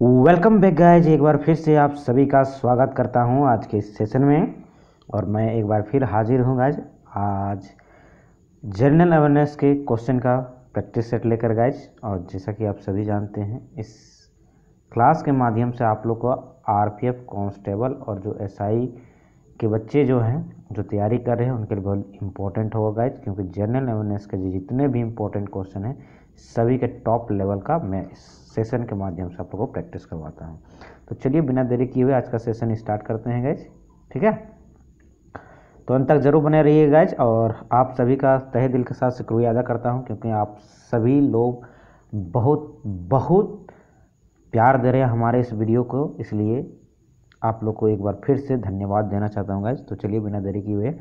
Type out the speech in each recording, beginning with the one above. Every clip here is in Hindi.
वेलकम बैक गाइज़ एक बार फिर से आप सभी का स्वागत करता हूँ आज के इस सेशन में। और मैं एक बार फिर हाजिर हूँ गाइज़ आज जनरल अवेयरनेस के क्वेश्चन का प्रैक्टिस सेट लेकर गाइज़ और जैसा कि आप सभी जानते हैं, इस क्लास के माध्यम से आप लोग को आरपीएफ कांस्टेबल और जो एसआई के बच्चे जो हैं, जो तैयारी कर रहे हैं, उनके लिए बहुत इंपॉर्टेंट होगा गाइज़ क्योंकि जनरल अवेयरनेस के जितने भी इंपॉर्टेंट क्वेश्चन हैं सभी के टॉप लेवल का मैं इस सेशन के माध्यम से आप लोगों को प्रैक्टिस करवाता हूँ। तो चलिए बिना देरी किए हुए आज का सेशन स्टार्ट करते हैं गैज ठीक है? तो अंत तक ज़रूर बने रहिए गैज और आप सभी का तहे दिल के साथ शुक्रिया अदा करता हूँ, क्योंकि आप सभी लोग बहुत बहुत प्यार दे रहे हैं हमारे इस वीडियो को, इसलिए आप लोग को एक बार फिर से धन्यवाद देना चाहता हूँ गैज तो चलिए बिना देरी किए हुए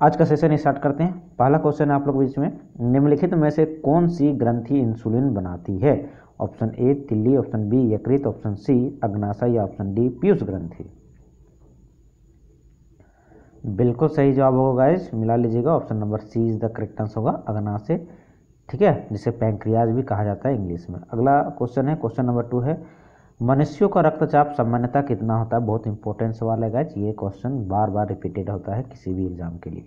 आज का सेशन स्टार्ट करते हैं। पहला क्वेश्चन है आप लोग बीच में, निम्नलिखित में से कौन सी ग्रंथि इंसुलिन बनाती है? ऑप्शन ए तिल्ली ऑप्शन बी यकृत ऑप्शन सी अग्नाशा या ऑप्शन डी पीयूष ग्रंथि। बिल्कुल सही जवाब होगा गाइस मिला लीजिएगा। Option number C is the correct answer होगा, अग्नाशय। ठीक है, जिसे पैंक्रियाज भी कहा जाता है इंग्लिश में। अगला क्वेश्चन है क्वेश्चन नंबर टू है। मनुष्यों का रक्तचाप सामान्यता कितना होता है? बहुत इंपॉर्टेंट सवाल है गाइज़ ये क्वेश्चन बार बार रिपीटेड होता है किसी भी एग्ज़ाम के लिए।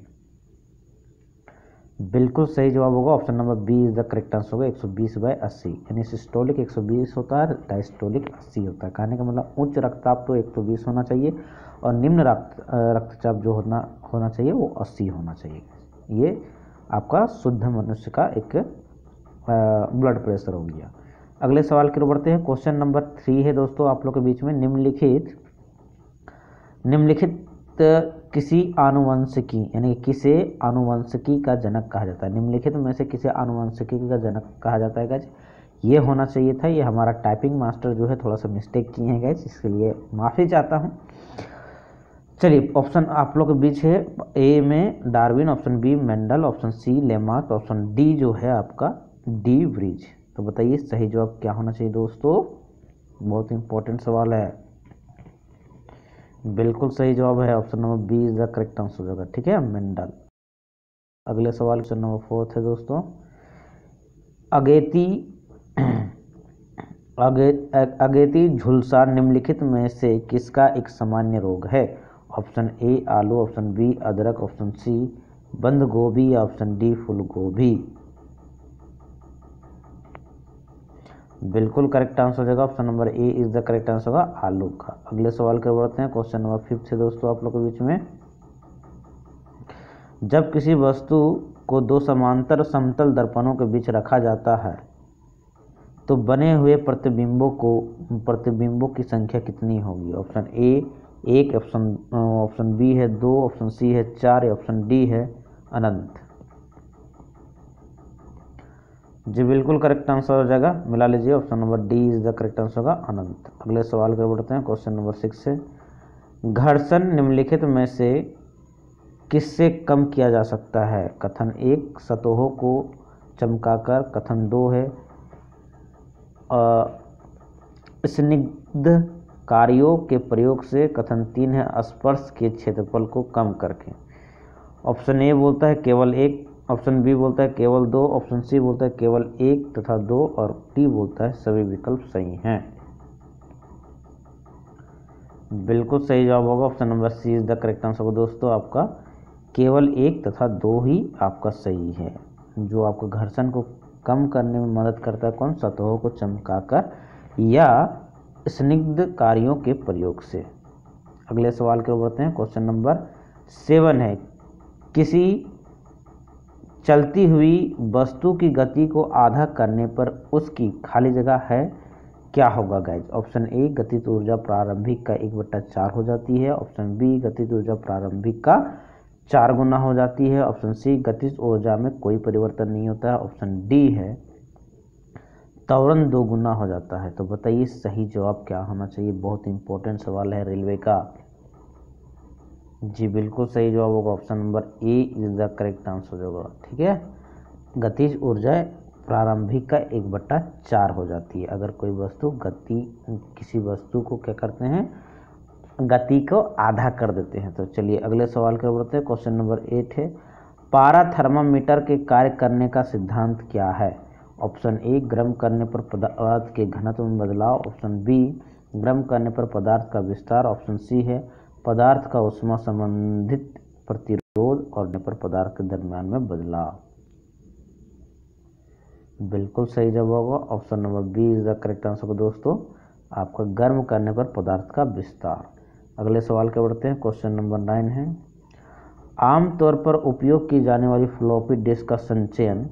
बिल्कुल सही जवाब होगा। Option number B is the correct answer होगा। 120 बाय 80 यानी सिस्टोलिक 120 होता है डायस्टोलिक 80 होता है। कहने का मतलब उच्च रक्तचाप तो 120 होना चाहिए और निम्न रक्त रक्तचाप जो होना होना चाहिए वो 80 होना चाहिए। ये आपका शुद्ध मनुष्य का एक ब्लड प्रेशर हो गया। अगले सवाल की ओर बढ़ते हैं। क्वेश्चन नंबर थ्री है दोस्तों, आप लोग के बीच में निम्नलिखित। निम्नलिखित किसी आनुवंशिकी, यानी किसे आनुवंशिकी का जनक कहा जाता है? निम्नलिखित में से किसे आनुवंशिकी का जनक कहा जाता है गैज ये होना चाहिए था, ये हमारा टाइपिंग मास्टर जो है थोड़ा सा मिस्टेक किए हैं गैज इसके लिए माफ़ी चाहता हूँ। चलिए ऑप्शन आप लोग के बीच है। ए में Darwin option B Mendel option C Lamarck option D जो है आपका डी ब्रिज तो बताइए सही जवाब क्या होना चाहिए दोस्तों? बहुत इंपॉर्टेंट सवाल है। बिल्कुल सही जवाब है option number B is the correct answer होगा ठीक है? मेंडल अगले सवाल क्वेश्चन नंबर फोर्थ है दोस्तों। अगेती अगे, अगेती झुलसा निम्नलिखित में से किसका एक सामान्य रोग है? ऑप्शन ए आलू ऑप्शन बी अदरक ऑप्शन सी बंद गोभी ऑप्शन डी फूल गोभी बिल्कुल करेक्ट आंसर हो जाएगा option number A is the correct answer होगा, आलू का। अगले सवाल के बढ़ते हैं। क्वेश्चन नंबर फिफ्थ है दोस्तों, आप लोग के बीच में। जब किसी वस्तु को दो समांतर समतल दर्पणों के बीच रखा जाता है तो बने हुए प्रतिबिंबों को, प्रतिबिंबों की संख्या कितनी होगी? ऑप्शन ए एक। ऑप्शन ऑप्शन बी है दो। ऑप्शन सी है चार। ऑप्शन डी है अनंत। जी, बिल्कुल करेक्ट आंसर हो जाएगा। मिला लीजिए option number D is the correct answer होगा, अनंत। अगले सवाल कर बढ़ते हैं क्वेश्चन नंबर सिक्स से। घर्षण निम्नलिखित में से किससे कम किया जा सकता है? कथन एक, सतहों को चमकाकर। कथन दो है स्निग्ध कार्यों के प्रयोग से। कथन तीन है, स्पर्श के क्षेत्रफल को कम करके। ऑप्शन ए बोलता है, केवल एक ऑप्शन बी बोलता है केवल दो, ऑप्शन सी बोलता है केवल एक तथा दो और टी बोलता है सभी विकल्प सही हैं। बिल्कुल सही जवाब होगा, option number C is the correct answer. होगा दोस्तों, आपका केवल एक तथा दो ही आपका सही है। जो आपको घर्षण को कम करने में मदद करता है, कौन? सतहों को चमकाकर या स्निग्ध कार्यों के प्रयोग से। अगले सवाल के बढ़ते हैं। क्वेश्चन नंबर सेवन है, किसी चलती हुई वस्तु की गति को आधा करने पर उसकी खाली जगह है। क्या होगा गाइज़ ऑप्शन ए गतिज ऊर्जा प्रारंभिक का एक बट्टा चार हो जाती है। ऑप्शन बी गतिज ऊर्जा प्रारंभिक का चार गुना हो जाती है। ऑप्शन सी गतिज ऊर्जा में कोई परिवर्तन नहीं होता है। ऑप्शन डी है तौरन दो गुना हो जाता है। तो बताइए सही जवाब क्या होना चाहिए? बहुत इंपॉर्टेंट सवाल है रेलवे का। जी बिल्कुल सही जवाब होगा। Option number A is the correct answer होगा, ठीक है? गतिज ऊर्जा प्रारंभिक का एक बट्टा चार हो जाती है। अगर कोई वस्तु गति, किसी वस्तु को क्या करते हैं? गति को आधा कर देते हैं। तो चलिए अगले सवाल कर बढ़ते हैं। क्वेश्चन नंबर एट है पारा थर्मामीटर के कार्य करने का सिद्धांत क्या है? ऑप्शन ए, गर्म करने पर पदार्थ के घनत्व में बदलाव। ऑप्शन बी, गर्म करने पर पदार्थ का विस्तार। ऑप्शन सी है पदार्थ का उष्मा संबंधित प्रतिरोध और पर पदार्थ के दरमियान में बदलाव। बिल्कुल सही जवाब होगा। Option number B is the correct answer. को दोस्तों, आपका गर्म करने पर पदार्थ का विस्तार। अगले सवाल के बढ़ते हैं। क्वेश्चन नंबर नाइन है। आमतौर पर उपयोग की जाने वाली फ्लॉपी डिस्क का संचयन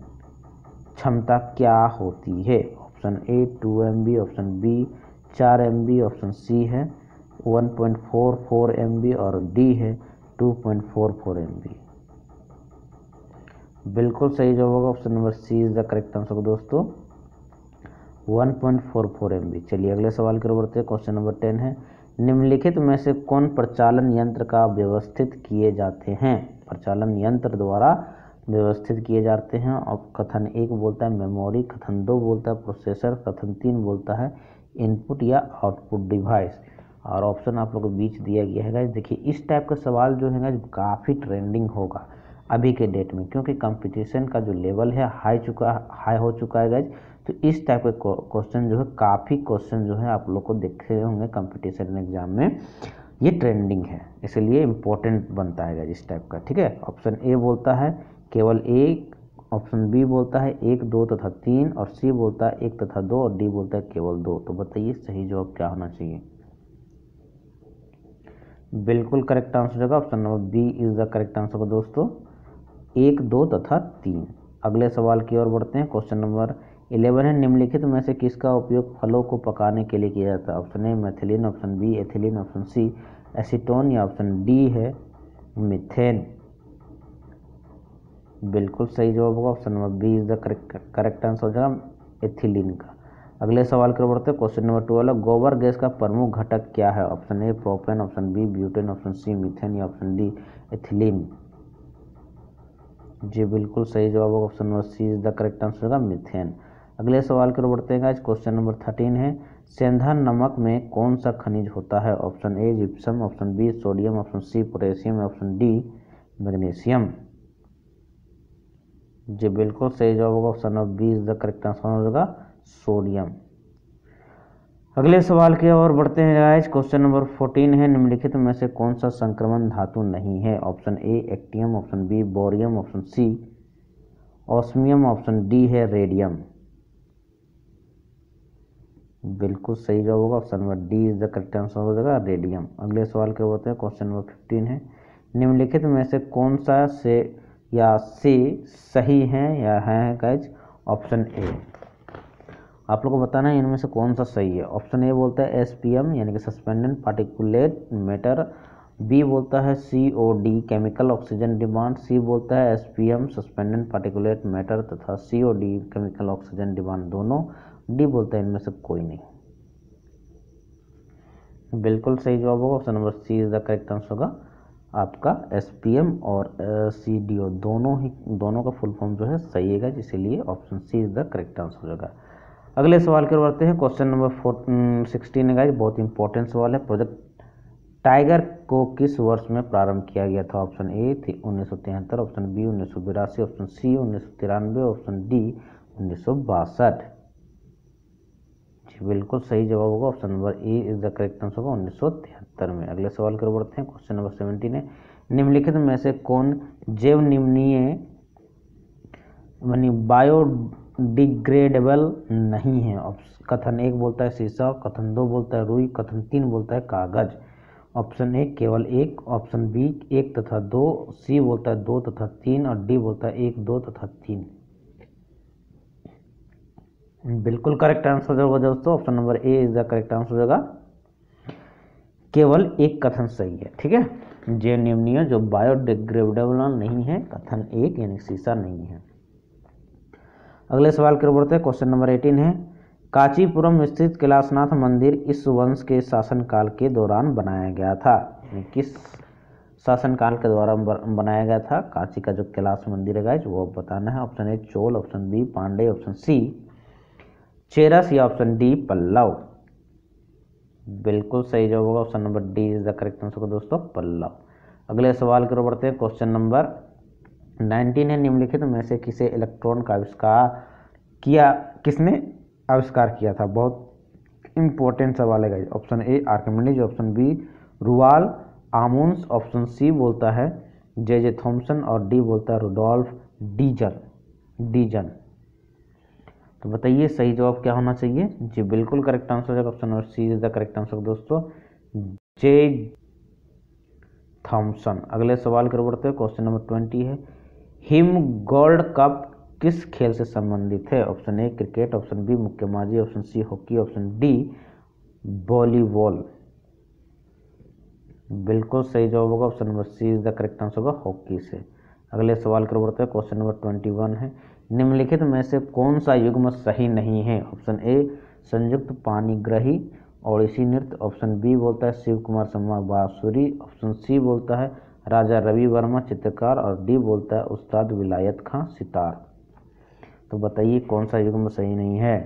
क्षमता क्या होती है? Option A two M B, option B चार एम बी, ऑप्शन सी है। One point four four M B और डी है two point four four M B बिल्कुल सही जवाब होगा option number C is the correct answer दोस्तों. 1.44 point four four M B चलिए अगले सवाल की ओर बढ़ते हैं क्वेश्चन नंबर टेन है. निम्नलिखित में से कौन प्रचालन यंत्र का व्यवस्थित किए जाते हैं? प्रचालन यंत्र द्वारा व्यवस्थित किए जाते हैं और कथन एक बोलता है मेमोरी कथन दो बोलता है प्रोसेसर कथन तीन बोलता है इनपुट या आउटपुट डिवाइस और ऑप्शन आप लोग को बीच दिया गया है गाइज़ देखिए, इस टाइप का सवाल जो है काफ़ी ट्रेंडिंग होगा अभी के डेट में, क्योंकि कंपटीशन का जो लेवल है हाई चुका हाई हो चुका है गाइज़ तो इस टाइप के क्वेश्चन जो है, काफ़ी क्वेश्चन जो है, आप लोग को देखे होंगे कंपटीशन एग्ज़ाम में। ये ट्रेंडिंग है, इसलिए इम्पोर्टेंट बनता है गाइज़ इस टाइप का, ठीक है? ऑप्शन ए बोलता है, केवल एक। ऑप्शन बी बोलता है, एक, दो तथा तीन, और सी बोलता है, एक तथा दो, और डी बोलता है, केवल दो। तो बताइए, सही जवाब क्या होना चाहिए? बिल्कुल करेक्ट आंसर होगा, option number B is the correct answer होगा दोस्तों। एक, दो तथा तीन। अगले सवाल की ओर बढ़ते हैं। क्वेश्चन नंबर इलेवन है। निम्नलिखित में से किसका उपयोग फलों को पकाने के लिए किया जाता है? Option A, methylene. Option B, ethylene. Option C, acetone. या ऑप्शन डी है, मिथेन। बिल्कुल सही जवाब होगा। Option number B is the correct correct answer हो जाएगा, एथिलीन का। अगले सवाल की ओर बढ़ते हैं। क्वेश्चन नंबर ट्वेल्व गोबर गैस का प्रमुख घटक क्या है? Option A, propane, option B, butane, option C, methane, या ऑप्शन डी, एथिलीन? जी बिल्कुल सही जवाब होगा। Option number C is the correct answer होगा, मिथेन। अगले सवाल की ओर बढ़ते हैं आज क्वेश्चन नंबर थर्टीन है, सेंधा नमक में कौन सा खनिज होता है? Option A gypsum option B, sodium, option C, potassium option D, magnesium? जी बिल्कुल सही जवाब होगा। Option number B is the correct answer होगा सोडियम। अगले सवाल की ओर बढ़ते हैं आज। क्वेश्चन नंबर फोर्टीन है, निम्नलिखित में से कौन सा संक्रमण धातु नहीं है? Option A, actinium, option B, bohrium, option C, osmium, option D है, रेडियम। बिल्कुल सही जवाब होगा option number D is the correct answer हो जाएगा, रेडियम। अगले सवाल के होते हैं, क्वेश्चन नंबर फिफ्टीन है, निम्नलिखित में से कौन सा से या सी सही है या है गाइज़ ऑप्शन ए। आप लोग को बताना है इनमें से कौन सा सही है। ऑप्शन ए बोलता है एस पी एम यानी कि सस्पेंडेड पार्टिकुलेट मैटर बी बोलता है C O D chemical oxygen demand C बोलता है S P M suspended particulate matter तथा C O D chemical oxygen demand दोनों। डी बोलता है इनमें से कोई नहीं। बिल्कुल सही जवाब होगा। Option number C is the correct answer होगा। आपका एस पी एम और सी डी ओ दोनों ही, दोनों का फुल फॉर्म जो है सही है इसीलिए option C is the correct answer होगा। अगले सवाल की ओर बढ़ते हैं। क्वेश्चन नंबर सिक्सटीन है बहुत इंपॉर्टेंट सवाल है। प्रोजेक्ट टाइगर को किस वर्ष में प्रारंभ किया गया था? ऑप्शन ए थी उन्नीस सौ तिहत्तर ऑप्शन बी उन्नीस ऑप्शन सी उन्नीस ऑप्शन डी उन्नीस बासठ। बिल्कुल सही जवाब होगा। Option number A is the correct answer होगा उन्नीस सौ तिहत्तर में। अगले सवाल की ओर बढ़ते हैं। क्वेश्चन नंबर सेवेंटीन है। निम्नलिखित में से कौन जैव निम्नीय, यानी बायोडिग्रेडेबल नहीं है। कथन एक बोलता है शीशा कथन दो बोलता है रुई, कथन तीन बोलता है कागज़। ऑप्शन ए केवल एक, ऑप्शन बी एक तथा दो, सी बोलता है दो तथा तीन और डी बोलता है एक, दो तथा तीन। बिल्कुल करेक्ट आंसर होगा दोस्तों, option number A is the correct answer होगा केवल एक कथन सही है, ठीक है? जे निम्निय जो बायोडिग्रेडेबल नहीं है, कथन एक यानी शीशा नहीं है। अगले सवाल की बढ़ते हैं। क्वेश्चन नंबर एटीन है, कांचीपुरम स्थित कैलाशनाथ मंदिर इस वंश के शासनकाल के दौरान बनाया गया था। किस शासनकाल के दौरान बनाया गया था? कांची का जो कैलाश मंदिर है गाइज़ वो बताना है। Option A Chola option B Pandya option C Cheras या ऑप्शन डी पल्लव। बिल्कुल सही जवाब होगा। Option number D is the correct answer दोस्तों, पल्लव। अगले सवाल की बढ़ते हैं। क्वेश्चन नंबर 19 है निम्नलिखित में से किसे इलेक्ट्रॉन का आविष्कार किया, किसने आविष्कार किया था? बहुत इंपॉर्टेंट सवाल है option A Archimedes option B रुआल आमोन्स ऑप्शन सी बोलता है जे जे थॉम्सन और डी बोलता है रुडोल्फ डीजन डीजन तो बताइए सही जवाब क्या होना चाहिए? जी, बिल्कुल करेक्ट आंसर है option number C is the correct answer दोस्तों। जे थॉम्सन अगले सवाल की बढ़ते हैं। क्वेश्चन नंबर ट्वेंटी है। हिम गोल्ड कप किस खेल से संबंधित है? Option A, cricket, option B, मुक्केबाजी, option C, hockey, option D, volleyball. बिल्कुल सही जवाब होगा option number C is the correct answer होगा हॉकी से। अगले सवाल की बढ़ते हैं, क्वेश्चन नंबर ट्वेंटी वन है। निम्नलिखित में से कौन सा युग्म सही नहीं है? ऑप्शन ए, संयुक्त पानीग्रही ओडिसी नृत्य। ऑप्शन बी बोलता है शिव कुमार शर्मा बांसुरी, ऑप्शन सी बोलता है राजा रवि वर्मा चित्रकार और डी बोलता है, उस्ताद विलायत खां सितार। तो बताइए, कौन सा युग्म सही नहीं है?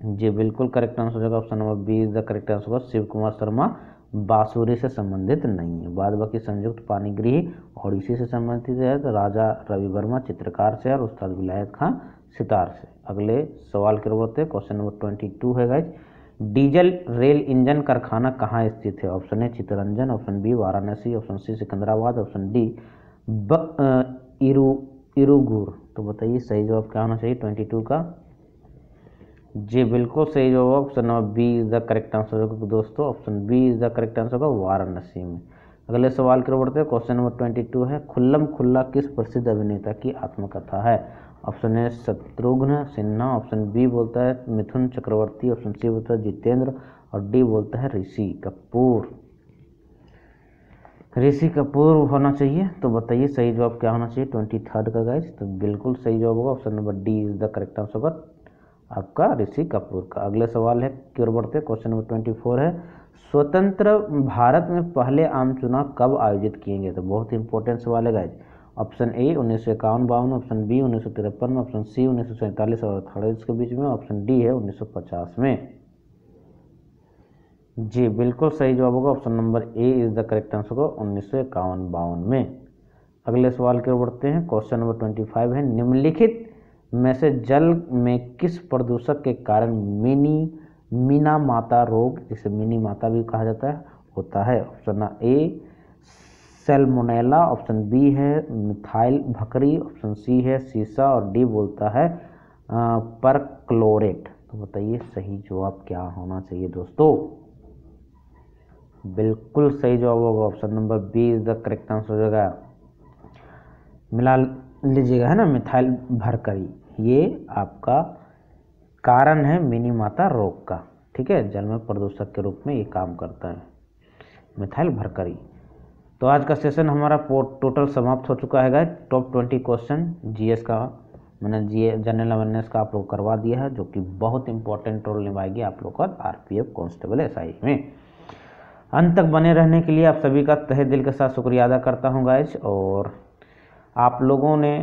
जी बिल्कुल करेक्ट आंसर हो जाएगा option number B is the correct answer होगा। शिव कुमार शर्मा बांसुरी से संबंधित नहीं है। बाद बाकी संयुक्त पानीगृह और इसी से संबंधित है तो राजा रवि वर्मा चित्रकार से और उस्ताद विलायत खां सितार से। अगले सवाल के हैं। क्वेश्चन नंबर ट्वेंटी टू है गाइज़ डीजल रेल इंजन कारखाना कहाँ स्थित है? Option A Chittaranjan option B, Varanasi, option C, Secunderabad, option D इरू, Irugur. तो बताइए, सही जवाब क्या होना चाहिए? ट्वेंटी टू का? जी, बिल्कुल सही जवाब, option number B is the correct answer होगा दोस्तों, option B is the correct answer होगा वाराणसी में। अगले सवाल की ओर बढ़ते हैं, क्वेश्चन नंबर ट्वेंटी टू है, खुल्लम खुल्ला किस प्रसिद्ध अभिनेता की आत्मकथा है? Option A Shatrughan Sinha, option B बोलता है मिथुन चक्रवर्ती, ऑप्शन सी बोलता है जितेंद्र और डी बोलता है ऋषि कपूर। ऋषि कपूर होना चाहिए तो बताइए सही जवाब क्या होना चाहिए? ट्वेंटी थर्ड का गाइज़ तो बिल्कुल सही जवाब होगा। Option number D is the correct answer होगा आपका ऋषि कपूर का। अगले सवाल है, की ओर बढ़ते क्वेश्चन नंबर ट्वेंटी फोर है, स्वतंत्र भारत में पहले आम चुनाव कब आयोजित किए गए? तो बहुत इंपॉर्टेंट सवाल है गाइज़ ऑप्शन ए उन्नीस सौ इक्यावन, बावन, ऑप्शन बी उन्नीस सौ तिरपन, ऑप्शन सी उन्नीस सौ सैंतालीस और अड़तालीस के बीच में, ऑप्शन डी है उन्नीस सौ पचास में। जी, बिल्कुल सही जवाब होगा। Option number A is the correct answer होगा उन्नीस सौ इक्यावन, बावन में। अगले सवाल की ओर बढ़ते हैं। क्वेश्चन नंबर ट्वेंटी फाइव है, निम्नलिखित में से जल में किस प्रदूषक के कारण मिनी, मीना माता रोग, जिसे मिनी माता भी कहा जाता है, होता है? Option A salmonella option B है, मिथाइल भकरी, ऑप्शन सी है, सीसा और डी बोलता है पर क्लोरेट तो बताइए सही जवाब क्या होना चाहिए दोस्तों? बिल्कुल सही जवाब होगा, option number B is the correct answer हो जाएगा मिला लीजिएगा, है ना, मिथाइल भरकरी। ये आपका कारण है मिनी माता रोग का, ठीक है? जल में प्रदूषक के रूप में ये काम करता है। Methyl mercury. तो आज का सेशन हमारा टोटल समाप्त हो चुका है guys top twenty question GS का, मैंने जी जनरल अवेयरनेस का आप लोग करवा दिया है, जो कि बहुत इंपॉर्टेंट रोल निभाएगी आप लोग का आरपीएफ कांस्टेबल एसआई में. अंत तक बने रहने के लिए आप सभी का तहे दिल के साथ शुक्रिया अदा करता हूँ गाइज़ और आप लोगों ने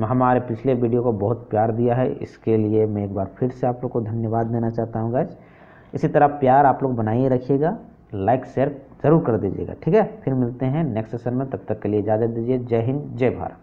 हमारे पिछले वीडियो को बहुत प्यार दिया है, इसके लिए मैं एक बार फिर से आप लोग को धन्यवाद देना चाहता हूँ गैस इसी तरह प्यार आप लोग बनाइए रखिएगा लाइक शेयर ज़रूर कर दीजिएगा। ठीक है? फिर मिलते हैं नेक्स्ट सेशन में। तब तक के लिए इजाज़त दीजिए। जय हिंद, जय भारत।